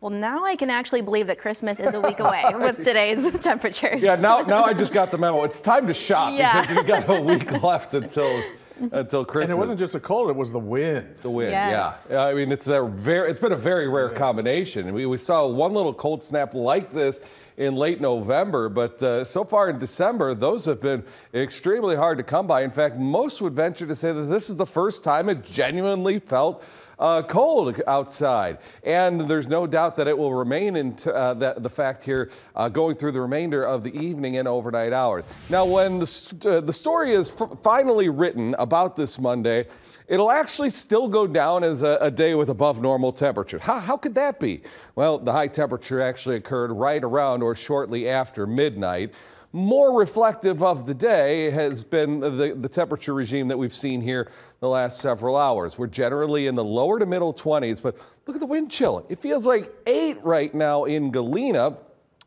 Well, now I can actually believe that Christmas is a week away with today's temperatures. Yeah, now now I just got the memo. It's time to shop Yeah. because you got a week left until until Christmas. And it wasn't just the cold; it was the wind. the wind. Yes. Yeah, I mean it's a very it's been a very rare combination. We we saw one little cold snap like this in late November, but uh, so far in December, those have been extremely hard to come by. In fact, most would venture to say that this is the first time it genuinely felt uh, cold outside. And there's no doubt that it will remain in uh, the, the fact here uh, going through the remainder of the evening and overnight hours. Now, when the, uh, the story is finally written about this Monday, It'll actually still go down as a, a day with above normal temperatures. How, how could that be? Well, the high temperature actually occurred right around or shortly after midnight. More reflective of the day has been the, the temperature regime that we've seen here the last several hours. We're generally in the lower to middle 20s, but look at the wind chill. It feels like 8 right now in Galena.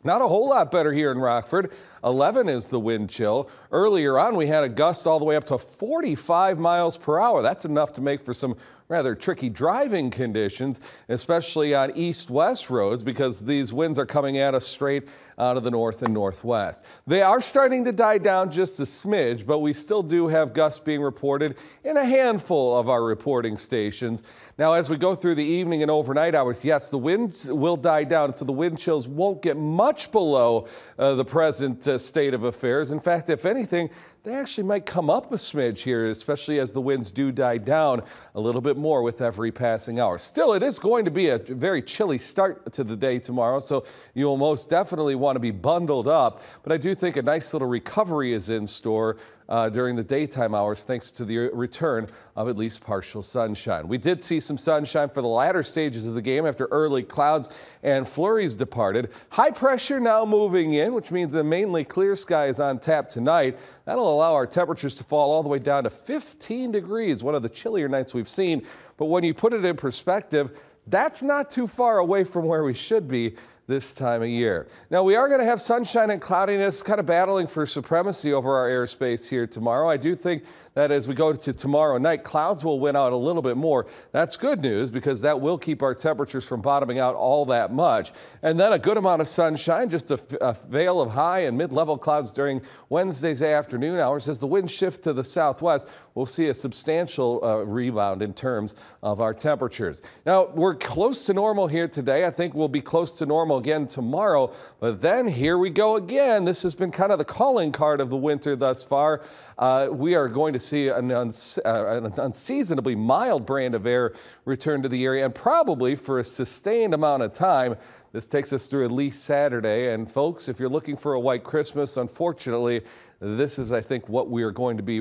Not a whole lot better here in Rockford. 11 is the wind chill. Earlier on, we had a gust all the way up to 45 miles per hour. That's enough to make for some rather tricky driving conditions, especially on east-west roads because these winds are coming at us straight out of the north and northwest. They are starting to die down just a smidge, but we still do have gusts being reported in a handful of our reporting stations. Now, as we go through the evening and overnight hours, yes, the wind will die down, so the wind chills won't get much below uh, the present uh, state of affairs. In fact, if anything, they actually might come up a smidge here, especially as the winds do die down a little bit more with every passing hour. Still, it is going to be a very chilly start to the day tomorrow, so you will most definitely want to be bundled up. But I do think a nice little recovery is in store uh, during the daytime hours thanks to the return of at least partial sunshine. We did see some sunshine for the latter stages of the game after early clouds and flurries departed. High pressure now moving in, which means a mainly clear sky is on tap tonight. That'll allow our temperatures to fall all the way down to 15 degrees, one of the chillier nights we've seen. But when you put it in perspective, that's not too far away from where we should be this time of year. Now, we are going to have sunshine and cloudiness kind of battling for supremacy over our airspace here tomorrow. I do think that as we go to tomorrow night, clouds will win out a little bit more. That's good news because that will keep our temperatures from bottoming out all that much. And then a good amount of sunshine, just a, a veil of high and mid-level clouds during Wednesday's afternoon hours. As the wind shift to the southwest, we'll see a substantial uh, rebound in terms of our temperatures. Now, we're close to normal here today. I think we'll be close to normal again tomorrow. But then here we go again. This has been kind of the calling card of the winter thus far. Uh, we are going to see an, uns uh, an, unseasonably mild brand of air return to the area and probably for a sustained amount of time. This takes us through at least Saturday. And folks, if you're looking for a white Christmas, unfortunately, this is, I think, what we are going to be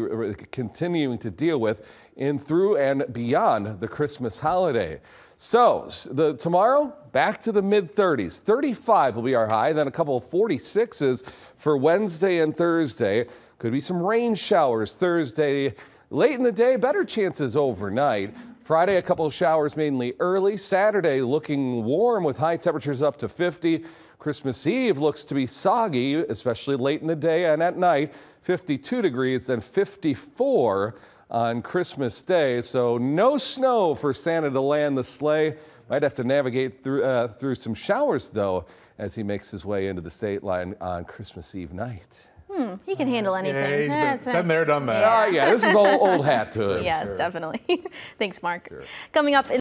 continuing to deal with in through and beyond the Christmas holiday. So the tomorrow back to the mid 30s. 35 will be our high, then a couple of 46s for Wednesday and Thursday. Could be some rain showers Thursday late in the day, better chances overnight. Friday, a couple of showers mainly early. Saturday, looking warm with high temperatures up to 50. Christmas Eve looks to be soggy, especially late in the day and at night. 52 degrees and 54 on Christmas Day. So no snow for Santa to land the sleigh. Might have to navigate through, uh, through some showers, though, as he makes his way into the state line on Christmas Eve night. Hmm, he can handle anything. Yeah, he's been, That's- been there, done that. Ah, yeah, this is old, old hat to him. Yes, definitely. Thanks, Mark. Coming up in